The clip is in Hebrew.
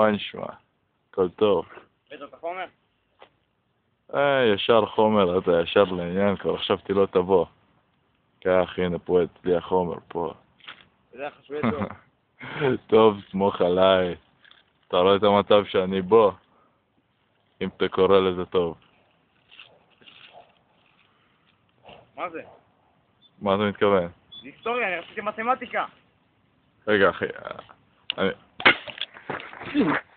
מה נשמע? הכל טוב. בטח החומר? אה, ישר חומר, אתה ישר לעניין, כבר חשבתי לא תבוא. קח, הנה פה אצלי החומר, פה. טוב. טוב, סמוך עליי. אתה רואה את המצב שאני בו? אם אתה קורא לזה טוב. מה זה? מה אתה מתכוון? זה היסטוריה, אני רציתי מתמטיקה. רגע, אחי. אה, אני...